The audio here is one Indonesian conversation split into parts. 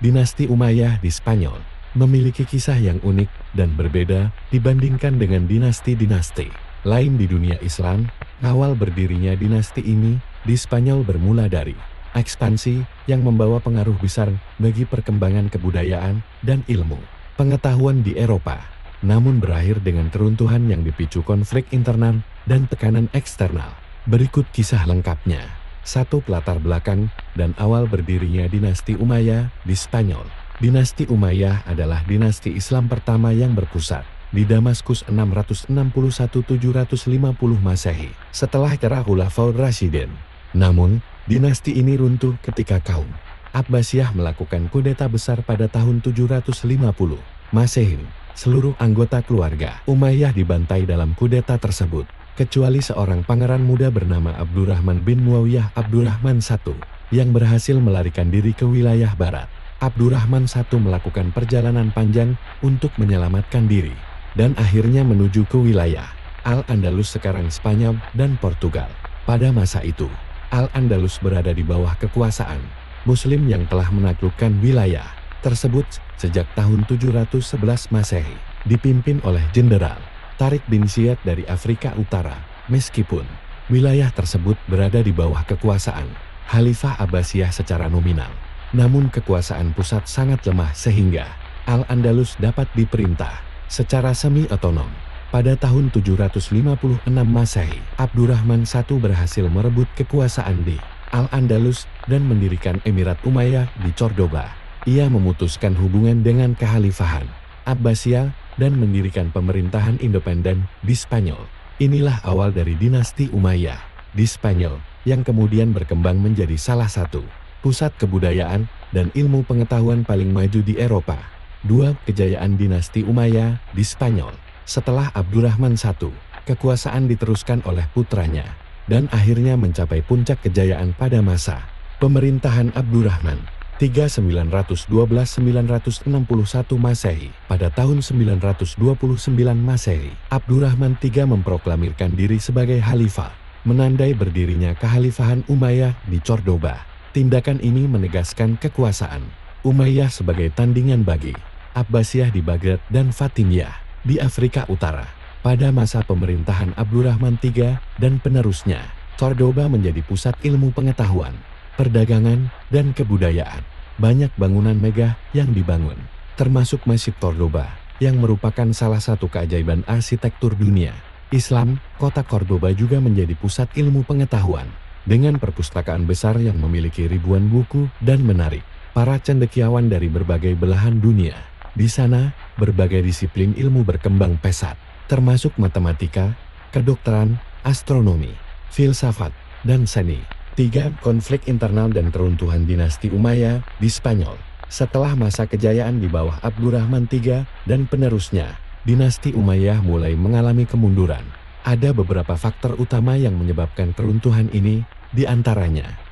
dinasti Umayyah di Spanyol memiliki kisah yang unik dan berbeda dibandingkan dengan dinasti-dinasti lain di dunia Islam. Awal berdirinya dinasti ini di Spanyol bermula dari ekspansi yang membawa pengaruh besar bagi perkembangan kebudayaan dan ilmu pengetahuan di Eropa, namun berakhir dengan keruntuhan yang dipicu konflik internal dan tekanan eksternal. Berikut kisah lengkapnya. Satu pelatar belakang dan awal berdirinya dinasti Umayyah di Spanyol. Dinasti Umayyah adalah dinasti Islam pertama yang berpusat di Damaskus 661-750 Masehi setelah era Khulafaur Rashidin. Namun, dinasti ini runtuh ketika kaum Abbasiyah melakukan kudeta besar pada tahun 750 Masehi. Seluruh anggota keluarga Umayyah dibantai dalam kudeta tersebut kecuali seorang pangeran muda bernama Abdurrahman bin Muawiyah Abdurrahman I, yang berhasil melarikan diri ke wilayah barat. Abdurrahman I melakukan perjalanan panjang untuk menyelamatkan diri, dan akhirnya menuju ke wilayah Al-Andalus sekarang Spanyol dan Portugal. Pada masa itu, Al-Andalus berada di bawah kekuasaan Muslim yang telah menaklukkan wilayah tersebut sejak tahun 711 Masehi, dipimpin oleh Jenderal Tarik bin Ziyad dari Afrika Utara, meskipun wilayah tersebut berada di bawah kekuasaan Khalifah Abbasiyah secara nominal. Namun kekuasaan pusat sangat lemah sehingga Al-Andalus dapat diperintah secara semi-otonom. Pada tahun 756 Masehi, Abdurrahman I berhasil merebut kekuasaan di Al-Andalus dan mendirikan Emirat Umayyah di Cordoba. Ia memutuskan hubungan dengan kekhalifahan Abbasiyah dan mendirikan pemerintahan independen di Spanyol. Inilah awal dari dinasti Umayyah di Spanyol yang kemudian berkembang menjadi salah satu pusat kebudayaan dan ilmu pengetahuan paling maju di Eropa. Dua kejayaan dinasti Umayyah di Spanyol. Setelah Abdurrahman I, kekuasaan diteruskan oleh putranya dan akhirnya mencapai puncak kejayaan pada masa pemerintahan Abdurrahman 3912-961 Masehi. Pada tahun 929 Masehi, Abdurrahman III memproklamirkan diri sebagai khalifah, menandai berdirinya kekhalifahan Umayyah di Cordoba. Tindakan ini menegaskan kekuasaan Umayyah sebagai tandingan bagi Abbasiyah di Baghdad dan Fatimiyah di Afrika Utara. Pada masa pemerintahan Abdurrahman III dan penerusnya, Cordoba menjadi pusat ilmu pengetahuan, perdagangan, dan kebudayaan. Banyak bangunan megah yang dibangun, termasuk Masjid Cordoba, yang merupakan salah satu keajaiban arsitektur dunia. Islam, kota Cordoba juga menjadi pusat ilmu pengetahuan, dengan perpustakaan besar yang memiliki ribuan buku dan menarik para cendekiawan dari berbagai belahan dunia. Di sana, berbagai disiplin ilmu berkembang pesat, termasuk matematika, kedokteran, astronomi, filsafat, dan seni. Tiga, konflik internal dan keruntuhan dinasti Umayyah di Spanyol. Setelah masa kejayaan di bawah Abdurrahman III dan penerusnya, dinasti Umayyah mulai mengalami kemunduran. Ada beberapa faktor utama yang menyebabkan keruntuhan ini, di antaranya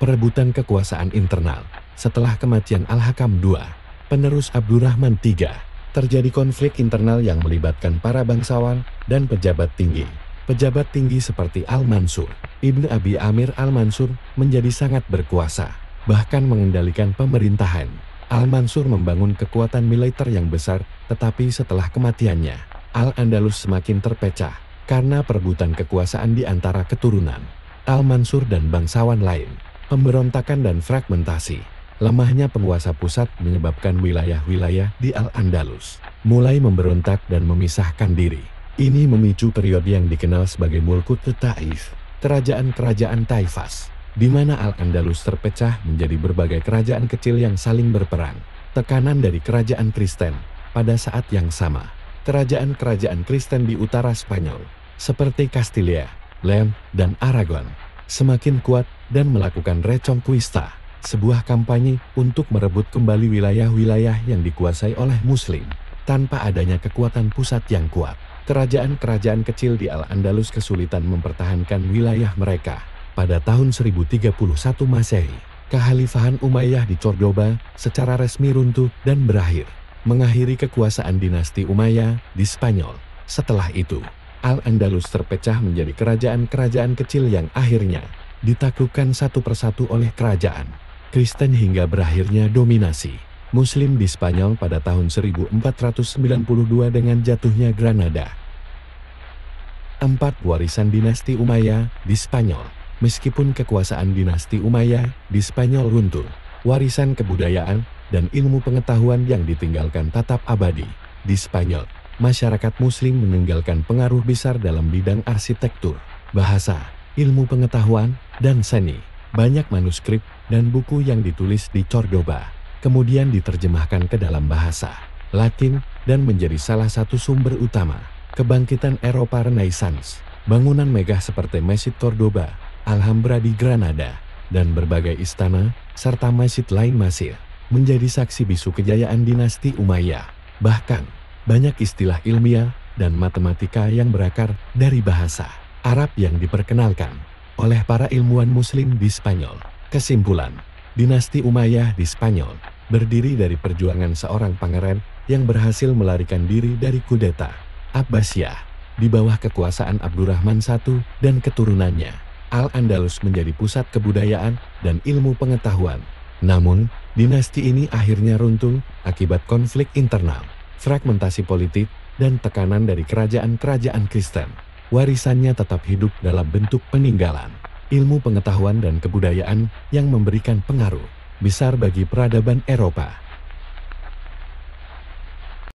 perebutan kekuasaan internal. Setelah kematian Al-Hakam II, penerus Abdurrahman III, terjadi konflik internal yang melibatkan para bangsawan dan pejabat tinggi. Pejabat tinggi seperti Al-Mansur, Ibnu Abi Amir Al-Mansur menjadi sangat berkuasa, bahkan mengendalikan pemerintahan. Al-Mansur membangun kekuatan militer yang besar, tetapi setelah kematiannya, Al-Andalus semakin terpecah karena perebutan kekuasaan di antara keturunan. Al-Mansur dan bangsawan lain, pemberontakan dan fragmentasi. Lemahnya penguasa pusat menyebabkan wilayah-wilayah di Al-Andalus mulai memberontak dan memisahkan diri. Ini memicu periode yang dikenal sebagai Mulkut Taif, kerajaan-kerajaan Taifas, di mana Al-Andalus terpecah menjadi berbagai kerajaan kecil yang saling berperang. Tekanan dari kerajaan Kristen pada saat yang sama. Kerajaan-kerajaan Kristen di utara Spanyol, seperti Castilla, Leon, dan Aragon, semakin kuat dan melakukan Reconquista, sebuah kampanye untuk merebut kembali wilayah-wilayah yang dikuasai oleh Muslim, tanpa adanya kekuatan pusat yang kuat. Kerajaan-kerajaan kecil di Al-Andalus kesulitan mempertahankan wilayah mereka. Pada tahun 1031 Masehi, Kekhalifahan Umayyah di Cordoba secara resmi runtuh dan berakhir, mengakhiri kekuasaan dinasti Umayyah di Spanyol. Setelah itu, Al-Andalus terpecah menjadi kerajaan-kerajaan kecil yang akhirnya ditaklukkan satu persatu oleh kerajaan Kristen hingga berakhirnya dominasi Muslim di Spanyol pada tahun 1492 dengan jatuhnya Granada. 4. Warisan dinasti Umayyah di Spanyol Meskipun kekuasaan dinasti Umayyah di Spanyol runtuh, warisan kebudayaan dan ilmu pengetahuan yang ditinggalkan tetap abadi. Di Spanyol, masyarakat muslim meninggalkan pengaruh besar dalam bidang arsitektur, bahasa, ilmu pengetahuan, dan seni. Banyak manuskrip dan buku yang ditulis di Cordoba, kemudian diterjemahkan ke dalam bahasa Latin dan menjadi salah satu sumber utama kebangkitan Eropa Renaissance. Bangunan megah seperti Masjid Cordoba, Alhambra di Granada, dan berbagai istana, serta masjid lain masih menjadi saksi bisu kejayaan dinasti Umayyah. Bahkan, banyak istilah ilmiah dan matematika yang berakar dari bahasa Arab yang diperkenalkan oleh para ilmuwan muslim di Spanyol. Kesimpulan, dinasti Umayyah di Spanyol berdiri dari perjuangan seorang pangeran yang berhasil melarikan diri dari kudeta Abbasiyah di bawah kekuasaan Abdurrahman I dan keturunannya. Al-Andalus menjadi pusat kebudayaan dan ilmu pengetahuan. Namun, dinasti ini akhirnya runtuh akibat konflik internal, fragmentasi politik, dan tekanan dari kerajaan-kerajaan Kristen. Warisannya tetap hidup dalam bentuk peninggalan, ilmu pengetahuan dan kebudayaan yang memberikan pengaruh besar bagi peradaban Eropa.